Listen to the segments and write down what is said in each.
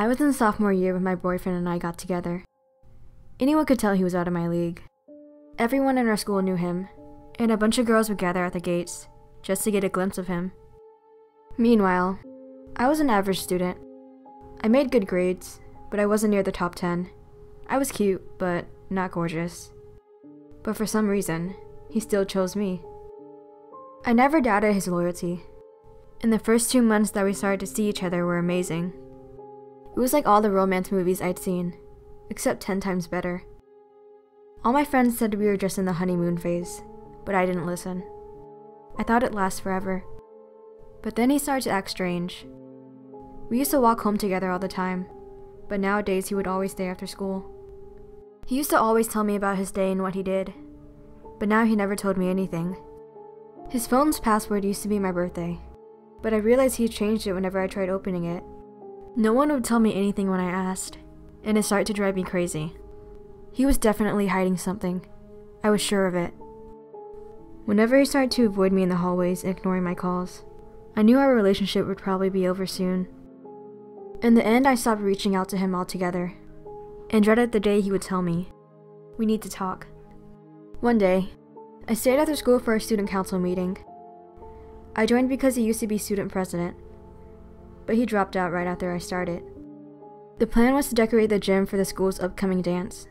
I was in sophomore year when my boyfriend and I got together. Anyone could tell he was out of my league. Everyone in our school knew him, and a bunch of girls would gather at the gates just to get a glimpse of him. Meanwhile, I was an average student. I made good grades, but I wasn't near the top 10. I was cute, but not gorgeous. But for some reason, he still chose me. I never doubted his loyalty. And the first two months that we started to see each other were amazing. It was like all the romance movies I'd seen, except 10 times better. All my friends said we were just in the honeymoon phase, but I didn't listen. I thought it'd last forever. But then he started to act strange. We used to walk home together all the time, but nowadays he would always stay after school. He used to always tell me about his day and what he did, but now he never told me anything. His phone's password used to be my birthday, but I realized he changed it whenever I tried opening it. No one would tell me anything when I asked, and it started to drive me crazy. He was definitely hiding something. I was sure of it. Whenever he started to avoid me in the hallways and ignoring my calls, I knew our relationship would probably be over soon. In the end, I stopped reaching out to him altogether, and dreaded the day he would tell me, We need to talk. One day, I stayed after school for a student council meeting. I joined because he used to be student president, but he dropped out right after I started. The plan was to decorate the gym for the school's upcoming dance.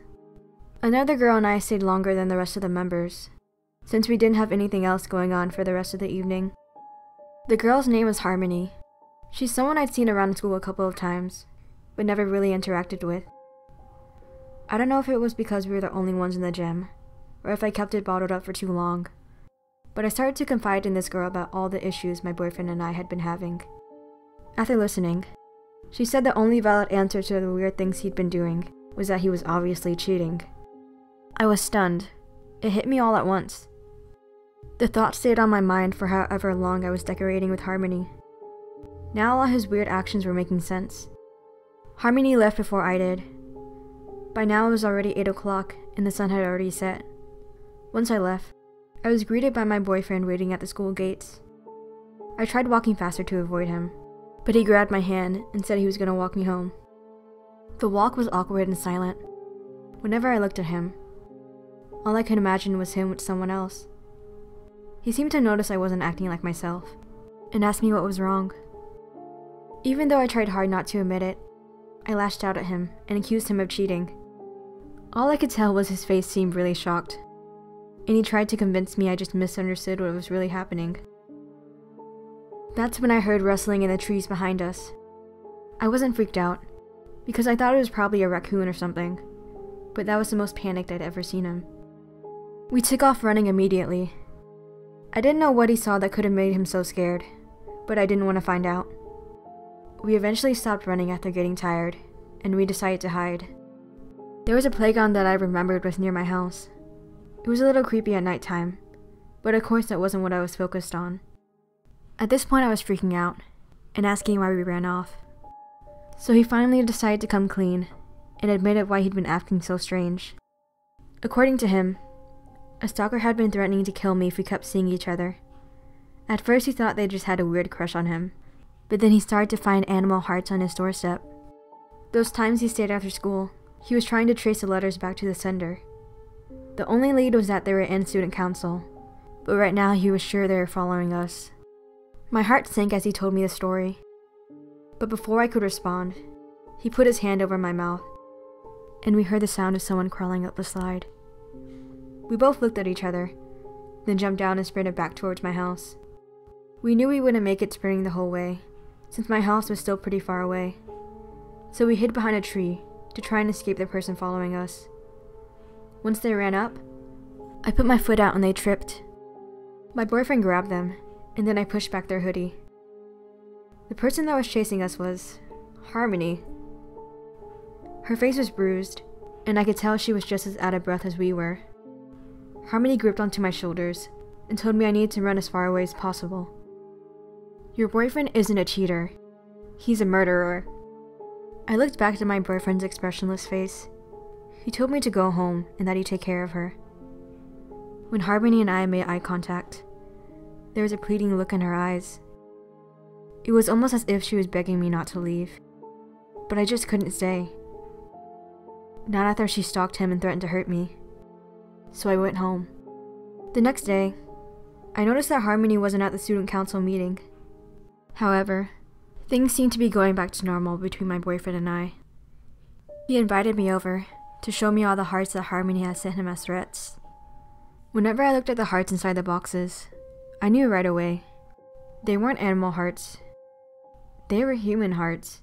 Another girl and I stayed longer than the rest of the members, since we didn't have anything else going on for the rest of the evening. The girl's name was Harmony. She's someone I'd seen around school a couple of times, but never really interacted with. I don't know if it was because we were the only ones in the gym, or if I kept it bottled up for too long, but I started to confide in this girl about all the issues my boyfriend and I had been having. After listening, she said the only valid answer to the weird things he'd been doing was that he was obviously cheating. I was stunned. It hit me all at once. The thought stayed on my mind for however long I was decorating with Harmony. Now all his weird actions were making sense. Harmony left before I did. By now it was already 8 o'clock and the sun had already set. Once I left, I was greeted by my boyfriend waiting at the school gates. I tried walking faster to avoid him, but he grabbed my hand and said he was going to walk me home. The walk was awkward and silent. Whenever I looked at him, all I could imagine was him with someone else. He seemed to notice I wasn't acting like myself, and asked me what was wrong. Even though I tried hard not to admit it, I lashed out at him and accused him of cheating. All I could tell was his face seemed really shocked, and he tried to convince me I just misunderstood what was really happening. That's when I heard rustling in the trees behind us. I wasn't freaked out, because I thought it was probably a raccoon or something, but that was the most panicked I'd ever seen him. We took off running immediately. I didn't know what he saw that could have made him so scared, but I didn't want to find out. We eventually stopped running after getting tired, and we decided to hide. There was a playground that I remembered was near my house. It was a little creepy at night time, but of course that wasn't what I was focused on. At this point, I was freaking out and asking why we ran off. So he finally decided to come clean and admitted why he'd been acting so strange. According to him, a stalker had been threatening to kill me if we kept seeing each other. At first, he thought they just had a weird crush on him, but then he started to find animal hearts on his doorstep. Those times he stayed after school, he was trying to trace the letters back to the sender. The only lead was that they were in student council, but right now he was sure they were following us. My heart sank as he told me the story. But before I could respond, he put his hand over my mouth, and we heard the sound of someone crawling up the slide. We both looked at each other, then jumped down and sprinted back towards my house. We knew we wouldn't make it sprinting the whole way, since my house was still pretty far away. So we hid behind a tree to try and escape the person following us. Once they ran up, I put my foot out and they tripped. My boyfriend grabbed them and then I pushed back their hoodie. The person that was chasing us was Harmony. Her face was bruised, and I could tell she was just as out of breath as we were. Harmony gripped onto my shoulders and told me I needed to run as far away as possible. Your boyfriend isn't a cheater. He's a murderer. I looked back at my boyfriend's expressionless face. He told me to go home and that he'd take care of her. When Harmony and I made eye contact, there was a pleading look in her eyes. It was almost as if she was begging me not to leave. but I just couldn't stay. Not after she stalked him and threatened to hurt me. So I went home. The next day, I noticed that Harmony wasn't at the student council meeting. However, things seemed to be going back to normal between my boyfriend and I. He invited me over to show me all the hearts that Harmony had sent him as threats. Whenever I looked at the hearts inside the boxes, I knew right away. They weren't animal hearts. They were human hearts.